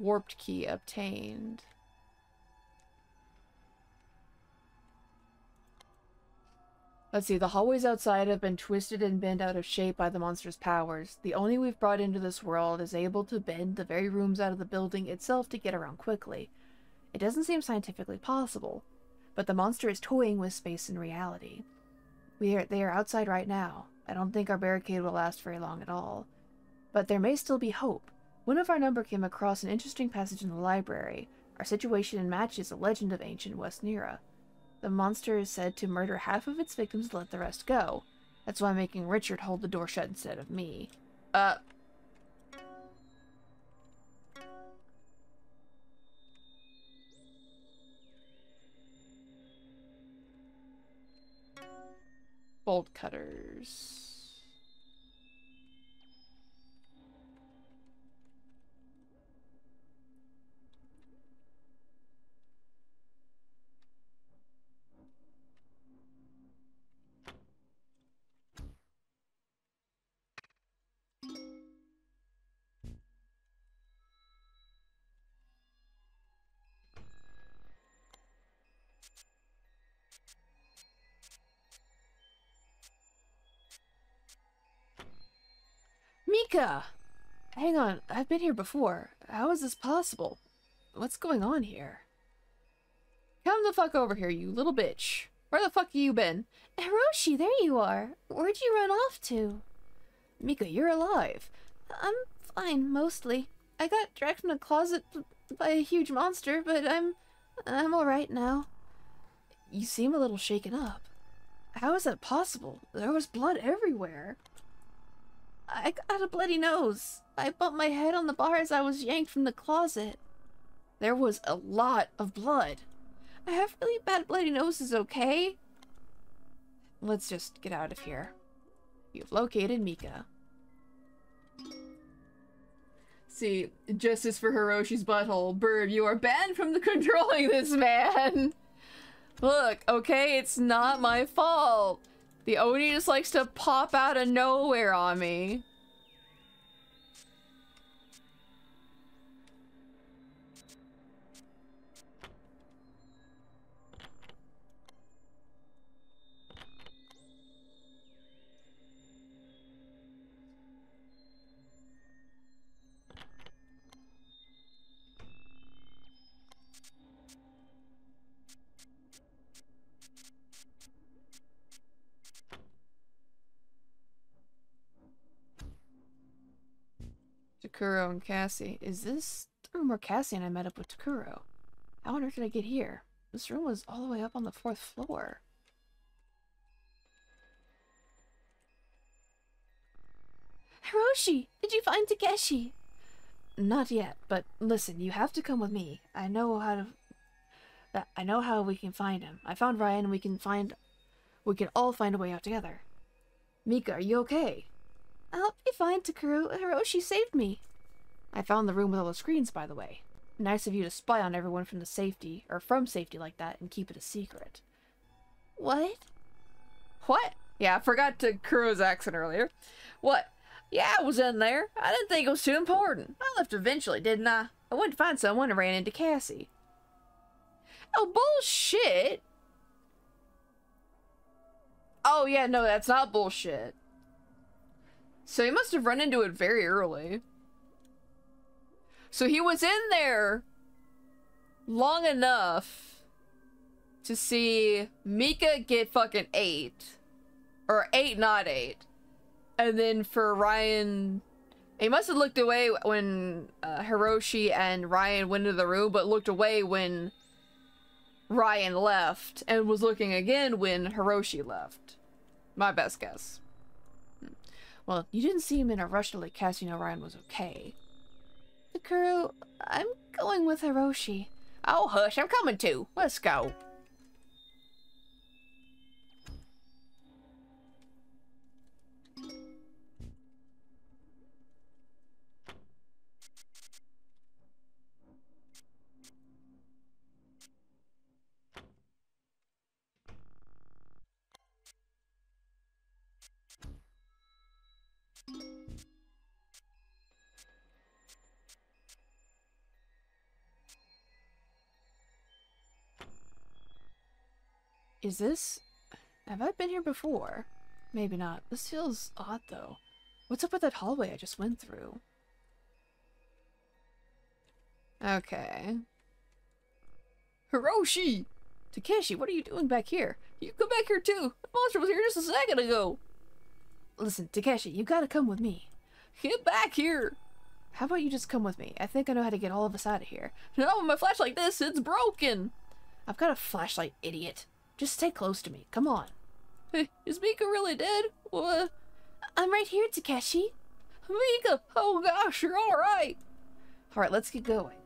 Warped key obtained. Let's see, the hallways outside have been twisted and bent out of shape by the monster's powers. The Oni we've brought into this world is able to bend the very rooms out of the building itself to get around quickly. It doesn't seem scientifically possible, but the monster is toying with space and reality. We are, they are outside right now. I don't think our barricade will last very long at all. But there may still be hope. One of our number came across an interesting passage in the library. Our situation matches a legend of ancient West Nira. The monster is said to murder half of its victims to let the rest go. That's why I'm making Richard hold the door shut instead of me. Uh. Bolt cutters. Mika! Hang on, I've been here before. How is this possible? What's going on here? Come the fuck over here, you little bitch. Where the fuck have you been? Hiroshi, there you are. Where'd you run off to? Mika, you're alive. I'm fine, mostly. I got dragged from the closet by a huge monster, but I'm... I'm alright now. You seem a little shaken up. How is that possible? There was blood everywhere. I got a bloody nose. I bumped my head on the bar as I was yanked from the closet. There was a lot of blood. I have really bad bloody noses, okay? Let's just get out of here. You've located Mika. See, justice for Hiroshi's butthole. Bird, you are banned from the controlling this man! Look, okay, it's not my fault. The Oni just likes to pop out of nowhere on me. Takuro and Cassie. Is this the room where Cassie and I met up with Takuro? How on earth did I get here? This room was all the way up on the fourth floor. Hiroshi, did you find Takeshi? Not yet, but listen, you have to come with me. I know how to... I know how we can find him. I found Ryan and we can find... We can all find a way out together. Mika, are you okay? I'll be fine, Takuro. Hiroshi saved me. I found the room with all the screens, by the way. Nice of you to spy on everyone from the safety, or from safety like that, and keep it a secret. What? What? Yeah, I forgot to Kuro's accent earlier. What? Yeah, I was in there. I didn't think it was too important. I left eventually, didn't I? I went to find someone and ran into Cassie. Oh, bullshit! Oh, yeah, no, that's not bullshit. So he must have run into it very early. So he was in there long enough to see Mika get fucking eight. Or eight, not eight. And then for Ryan... He must have looked away when uh, Hiroshi and Ryan went into the room, but looked away when Ryan left, and was looking again when Hiroshi left. My best guess. Well, you didn't seem in a rush to let Cassie know Ryan was okay. Takuro, I'm going with Hiroshi. Oh, hush, I'm coming too. Let's go. Is this... Have I been here before? Maybe not. This feels odd, though. What's up with that hallway I just went through? Okay. Hiroshi! Takeshi, what are you doing back here? You come back here too! The monster was here just a second ago! Listen, Takeshi, you gotta come with me. Get back here! How about you just come with me? I think I know how to get all of us out of here. No, my flashlight this, it's broken! I've got a flashlight, idiot. Just stay close to me. Come on. Hey, is Mika really dead? What? I'm right here, Takeshi. Mika! Oh gosh, you're alright! Alright, let's get going.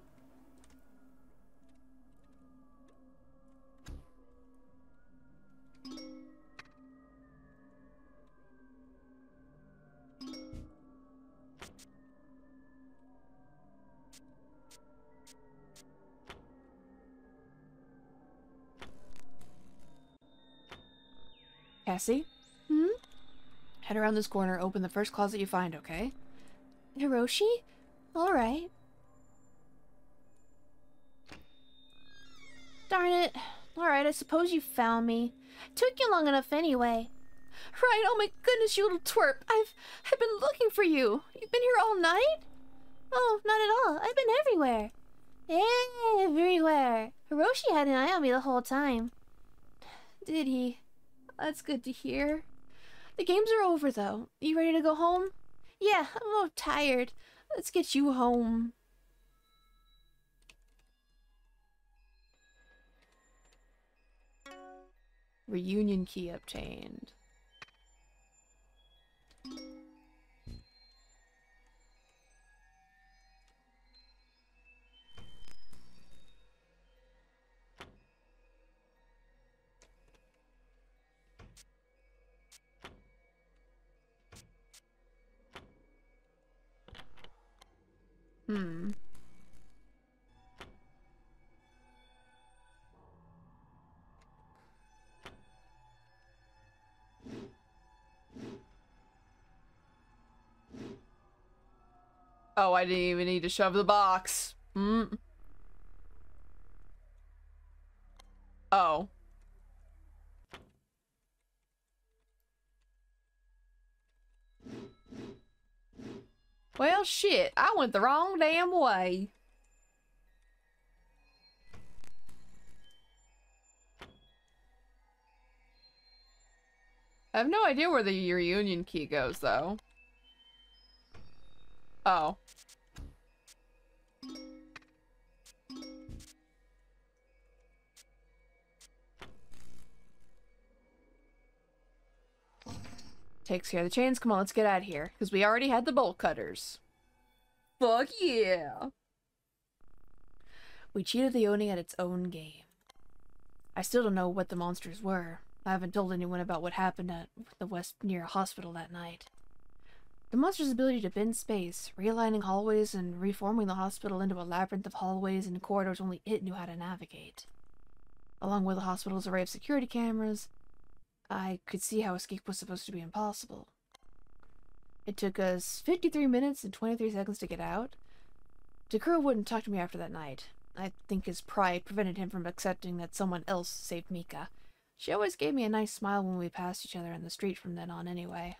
Cassie? Hmm? Head around this corner, open the first closet you find, okay? Hiroshi? Alright. Darn it. Alright, I suppose you found me. Took you long enough anyway. Right, oh my goodness, you little twerp. I've I've been looking for you. You've been here all night? Oh, not at all. I've been everywhere. Everywhere. Hiroshi had an eye on me the whole time. Did he? That's good to hear. The games are over, though. You ready to go home? Yeah, I'm a little tired. Let's get you home. Reunion key obtained. Oh, I didn't even need to shove the box. Hmm. Oh. Well, shit, I went the wrong damn way. I have no idea where the reunion key goes, though. Oh. Takes care of the chains. Come on, let's get out of here. Because we already had the bolt cutters. Fuck yeah. We cheated the Oni at its own game. I still don't know what the monsters were. I haven't told anyone about what happened at the West Nira hospital that night. The monster's ability to bend space, realigning hallways and reforming the hospital into a labyrinth of hallways and corridors only it knew how to navigate. Along with the hospital's array of security cameras, I could see how escape was supposed to be impossible. It took us 53 minutes and 23 seconds to get out. Takuro wouldn't talk to me after that night. I think his pride prevented him from accepting that someone else saved Mika. She always gave me a nice smile when we passed each other in the street from then on anyway.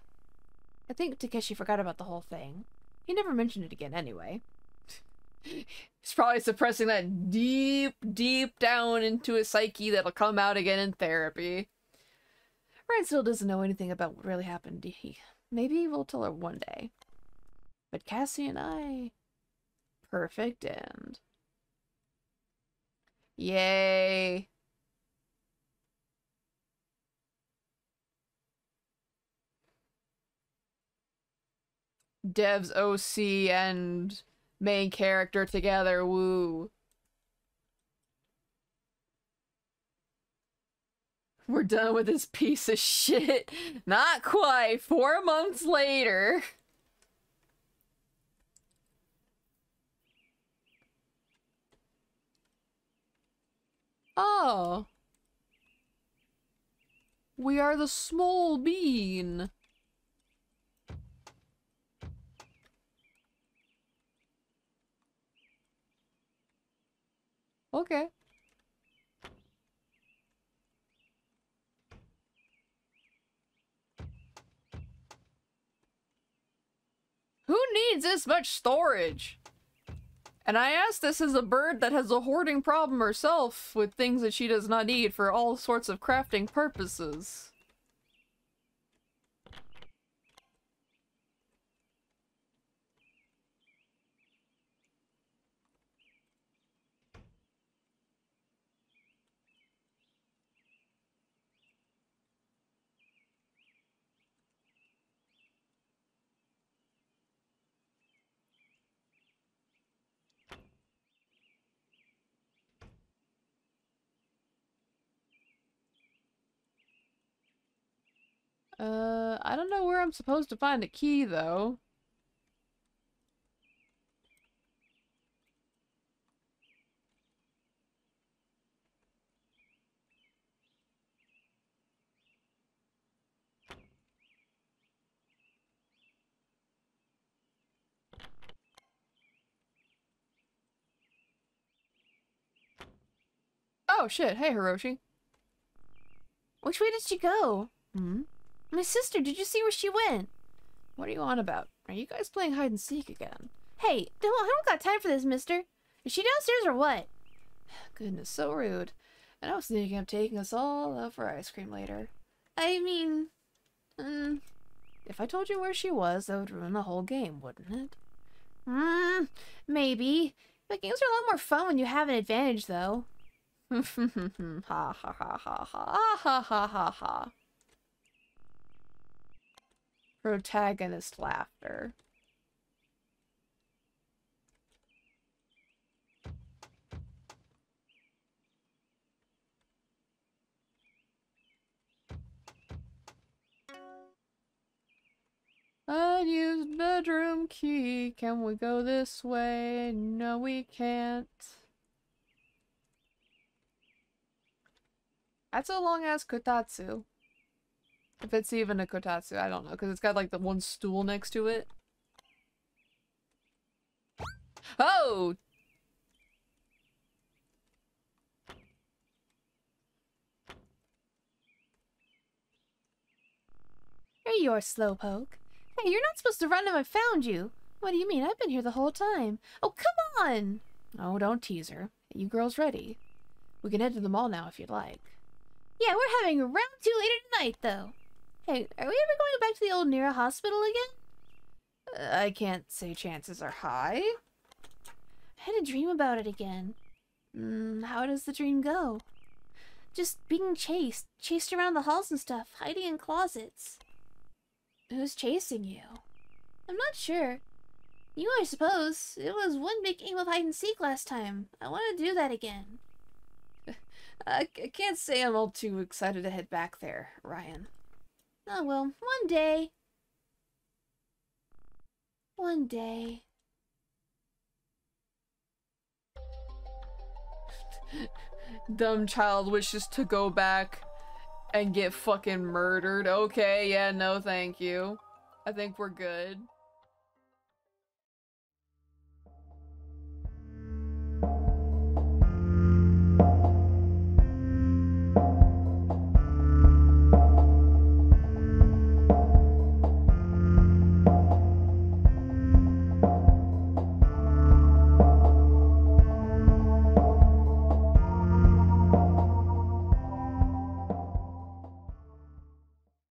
I think Takeshi forgot about the whole thing. He never mentioned it again anyway. He's probably suppressing that deep, deep down into his psyche that'll come out again in therapy. Ryan still doesn't know anything about what really happened. He, maybe we'll tell her one day. But Cassie and I... Perfect end. Yay! Dev's OC and main character together, woo. We're done with this piece of shit. Not quite. Four months later. Oh. We are the small bean. Okay. Who needs this much storage? And I ask this as a bird that has a hoarding problem herself with things that she does not need for all sorts of crafting purposes. Uh, I don't know where I'm supposed to find a key, though. Oh shit, hey Hiroshi. Which way did she go? Hmm? My sister, did you see where she went? What are you on about? Are you guys playing hide and seek again? Hey, don't, I don't got time for this, mister. Is she downstairs or what? Goodness, so rude. And I was thinking of taking us all out for ice cream later. I mean... Mm, if I told you where she was, that would ruin the whole game, wouldn't it? Hmm, maybe. But games are a lot more fun when you have an advantage, though. ha ha ha ha ha ha ha ha ha ha. Protagonist laughter. Unused bedroom key. Can we go this way? No, we can't. That's a long ass kotatsu. If it's even a kotatsu, I don't know, because it's got like the one stool next to it. Oh! Here you are, Slowpoke. Hey, you're not supposed to run if I found you. What do you mean? I've been here the whole time. Oh, come on! Oh, don't tease her. You girls ready? We can head to the mall now if you'd like. Yeah, we're having a round two later tonight, though. Hey, are we ever going back to the old Nira hospital again? Uh, I can't say chances are high. I had a dream about it again. Mm, how does the dream go? Just being chased. Chased around the halls and stuff, hiding in closets. Who's chasing you? I'm not sure. You, I suppose. It was one big game of hide and seek last time. I want to do that again. I, I can't say I'm all too excited to head back there, Ryan. Oh well, one day. One day. Dumb child wishes to go back and get fucking murdered. Okay, yeah, no thank you. I think we're good.